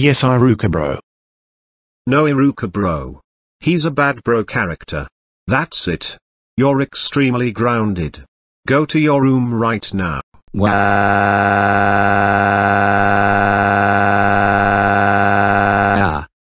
Yes Iruca bro. No Iruca bro. He's a bad bro character. That's it. You're extremely grounded. Go to your room right now. Wow.